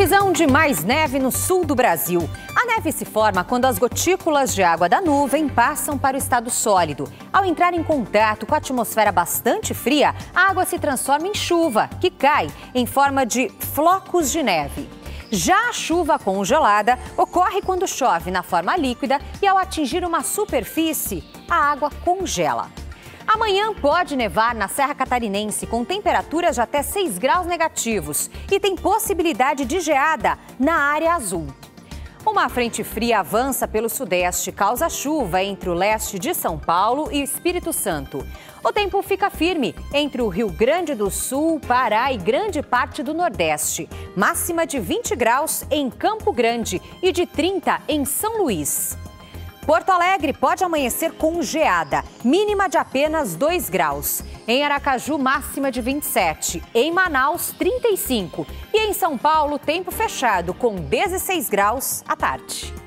Previsão de mais neve no sul do Brasil. A neve se forma quando as gotículas de água da nuvem passam para o estado sólido. Ao entrar em contato com a atmosfera bastante fria, a água se transforma em chuva, que cai em forma de flocos de neve. Já a chuva congelada ocorre quando chove na forma líquida e, ao atingir uma superfície, a água congela. Amanhã pode nevar na Serra Catarinense com temperaturas de até 6 graus negativos e tem possibilidade de geada na área azul. Uma frente fria avança pelo sudeste, causa chuva entre o leste de São Paulo e Espírito Santo. O tempo fica firme entre o Rio Grande do Sul, Pará e grande parte do Nordeste. Máxima de 20 graus em Campo Grande e de 30 em São Luís. Porto Alegre pode amanhecer com geada, mínima de apenas 2 graus. Em Aracaju, máxima de 27. Em Manaus, 35. E em São Paulo, tempo fechado, com 16 graus à tarde.